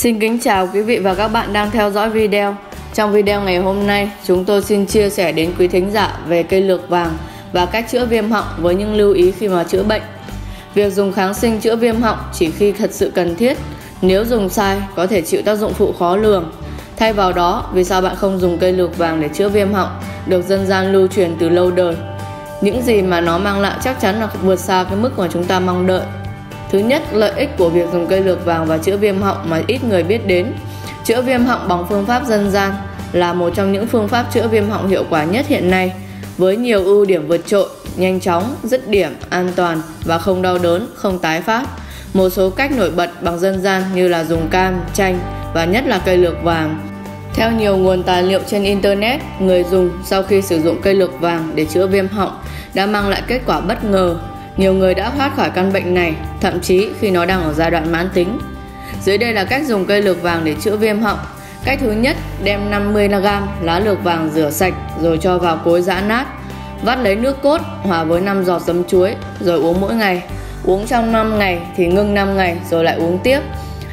Xin kính chào quý vị và các bạn đang theo dõi video. Trong video ngày hôm nay, chúng tôi xin chia sẻ đến quý thính giả về cây lược vàng và cách chữa viêm họng với những lưu ý khi mà chữa bệnh. Việc dùng kháng sinh chữa viêm họng chỉ khi thật sự cần thiết, nếu dùng sai có thể chịu tác dụng phụ khó lường. Thay vào đó, vì sao bạn không dùng cây lược vàng để chữa viêm họng, được dân gian lưu truyền từ lâu đời? Những gì mà nó mang lại chắc chắn là vượt xa cái mức mà chúng ta mong đợi. Thứ nhất, lợi ích của việc dùng cây lược vàng và chữa viêm họng mà ít người biết đến. Chữa viêm họng bằng phương pháp dân gian là một trong những phương pháp chữa viêm họng hiệu quả nhất hiện nay, với nhiều ưu điểm vượt trội, nhanh chóng, dứt điểm, an toàn và không đau đớn, không tái phát. Một số cách nổi bật bằng dân gian như là dùng cam, chanh và nhất là cây lược vàng. Theo nhiều nguồn tài liệu trên internet, người dùng sau khi sử dụng cây lược vàng để chữa viêm họng đã mang lại kết quả bất ngờ nhiều người đã thoát khỏi căn bệnh này, thậm chí khi nó đang ở giai đoạn mãn tính. Dưới đây là cách dùng cây lược vàng để chữa viêm họng. Cách thứ nhất, đem 50g lá lược vàng rửa sạch rồi cho vào cối giã nát. Vắt lấy nước cốt hòa với 5 giọt giấm chuối rồi uống mỗi ngày. Uống trong 5 ngày thì ngưng 5 ngày rồi lại uống tiếp.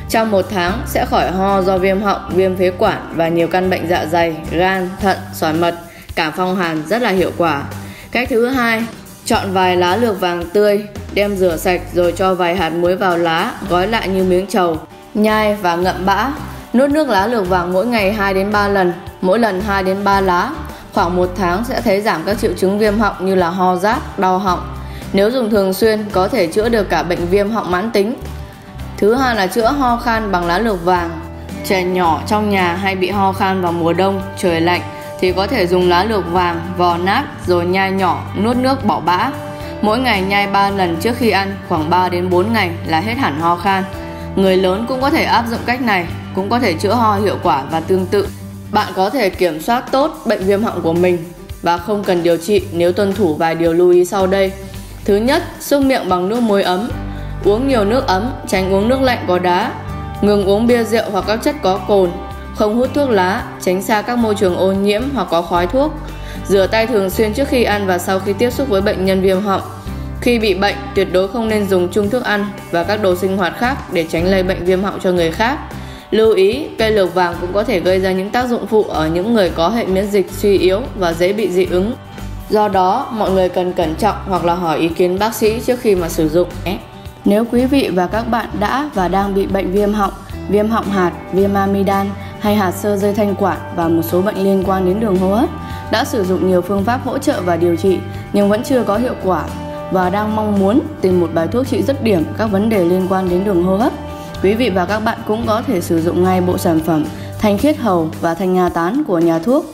Trong một tháng sẽ khỏi ho do viêm họng, viêm phế quản và nhiều căn bệnh dạ dày, gan, thận, sỏi mật, cả phong hàn rất là hiệu quả. Cách thứ hai, Chọn vài lá lược vàng tươi, đem rửa sạch rồi cho vài hạt muối vào lá, gói lại như miếng trầu, nhai và ngậm bã. Nuốt nước lá lược vàng mỗi ngày 2 đến 3 lần, mỗi lần 2 đến 3 lá. Khoảng một tháng sẽ thấy giảm các triệu chứng viêm họng như là ho rát, đau họng. Nếu dùng thường xuyên có thể chữa được cả bệnh viêm họng mãn tính. Thứ hai là chữa ho khan bằng lá lược vàng. Trẻ nhỏ trong nhà hay bị ho khan vào mùa đông, trời lạnh thì có thể dùng lá lược vàng vò nát rồi nhai nhỏ, nuốt nước bỏ bã. Mỗi ngày nhai 3 lần trước khi ăn, khoảng 3 đến 4 ngày là hết hẳn ho khan. Người lớn cũng có thể áp dụng cách này, cũng có thể chữa ho hiệu quả và tương tự. Bạn có thể kiểm soát tốt bệnh viêm họng của mình và không cần điều trị nếu tuân thủ vài điều lưu ý sau đây. Thứ nhất, xúc miệng bằng nước muối ấm. Uống nhiều nước ấm, tránh uống nước lạnh có đá. Ngừng uống bia rượu hoặc các chất có cồn, không hút thuốc lá, tránh xa các môi trường ô nhiễm hoặc có khói thuốc, rửa tay thường xuyên trước khi ăn và sau khi tiếp xúc với bệnh nhân viêm họng. Khi bị bệnh, tuyệt đối không nên dùng chung thức ăn và các đồ sinh hoạt khác để tránh lây bệnh viêm họng cho người khác. Lưu ý, cây lược vàng cũng có thể gây ra những tác dụng phụ ở những người có hệ miễn dịch suy yếu và dễ bị dị ứng. Do đó, mọi người cần cẩn trọng hoặc là hỏi ý kiến bác sĩ trước khi mà sử dụng. Nếu quý vị và các bạn đã và đang bị bệnh viêm họng, viêm họng hạt, viêm amidan hay hạt sơ dây thanh quản và một số bệnh liên quan đến đường hô hấp đã sử dụng nhiều phương pháp hỗ trợ và điều trị nhưng vẫn chưa có hiệu quả và đang mong muốn tìm một bài thuốc trị dứt điểm các vấn đề liên quan đến đường hô hấp. Quý vị và các bạn cũng có thể sử dụng ngay bộ sản phẩm thanh khiết hầu và thanh nga tán của nhà thuốc.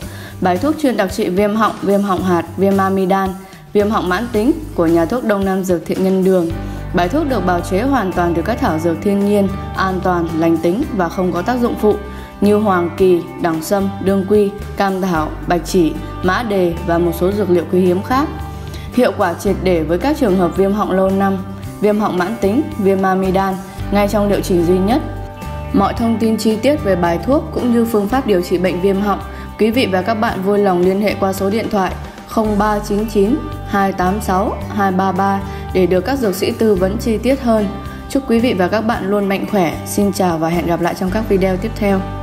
Bài thuốc chuyên đặc trị viêm họng, viêm họng hạt, viêm amidan, viêm họng mãn tính của nhà thuốc Đông Nam Dược Thiện Nhân Đường. Bài thuốc được bào chế hoàn toàn từ các thảo dược thiên nhiên, an toàn, lành tính và không có tác dụng phụ như hoàng kỳ, đằng sâm, đương quy, cam thảo, bạch chỉ, mã đề và một số dược liệu quý hiếm khác. Hiệu quả triệt để với các trường hợp viêm họng lâu năm, viêm họng mãn tính, viêm amidan ngay trong liệu trình duy nhất. Mọi thông tin chi tiết về bài thuốc cũng như phương pháp điều trị bệnh viêm họng, quý vị và các bạn vui lòng liên hệ qua số điện thoại 0399 286 233 để được các dược sĩ tư vấn chi tiết hơn. Chúc quý vị và các bạn luôn mạnh khỏe. Xin chào và hẹn gặp lại trong các video tiếp theo.